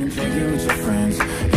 and drinking with your friends.